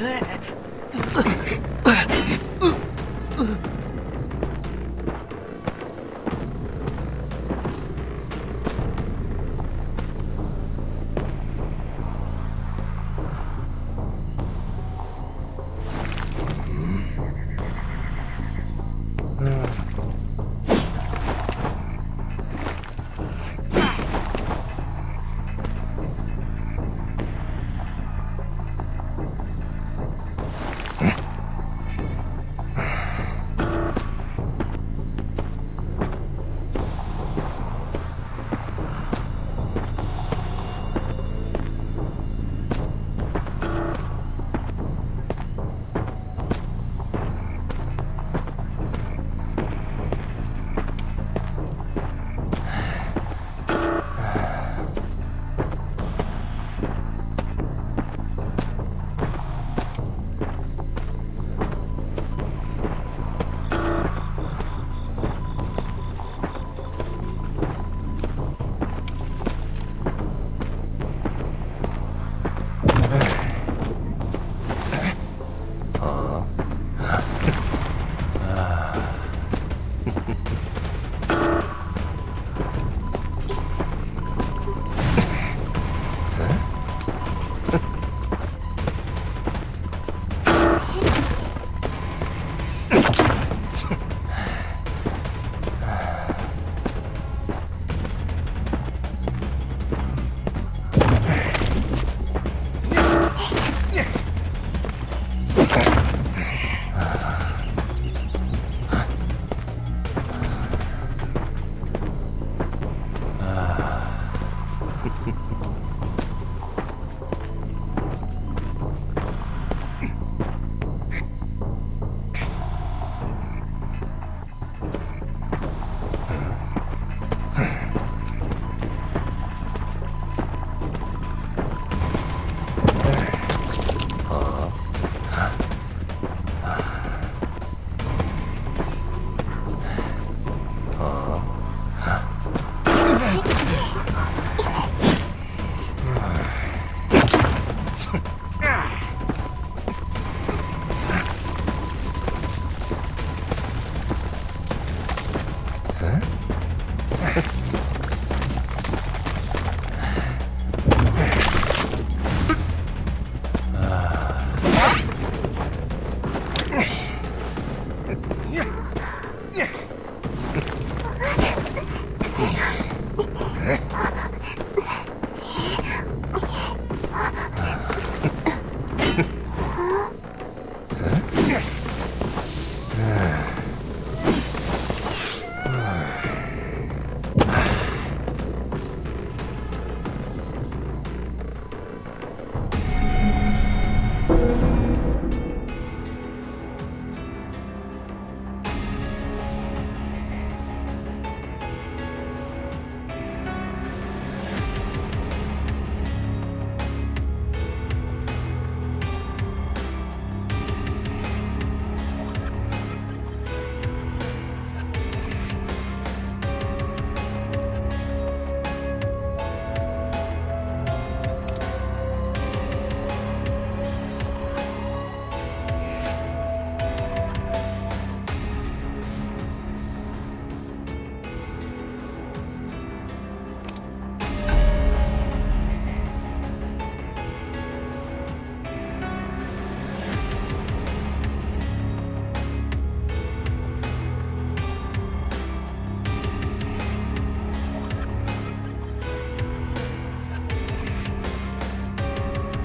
Uh,